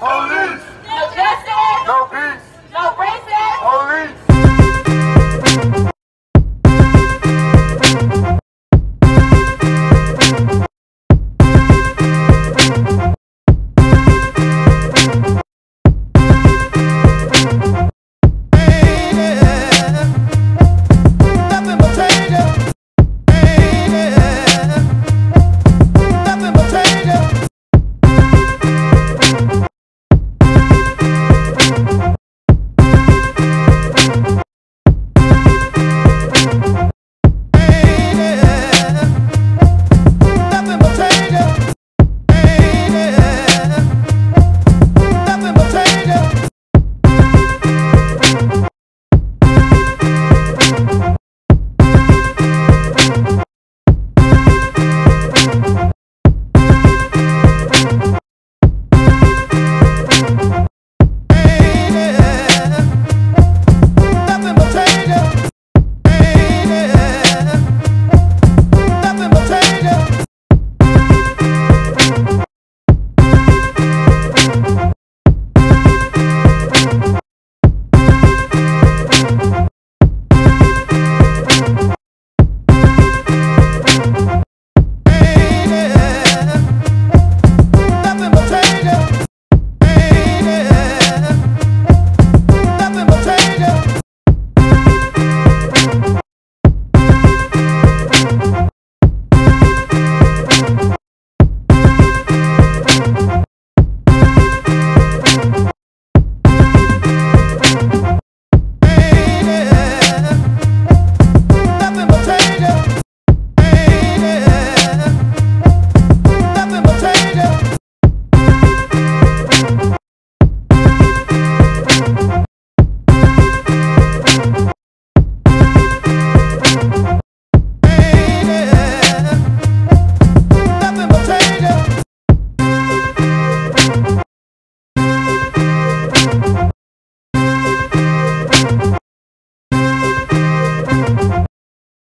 Police. No justice. No peace.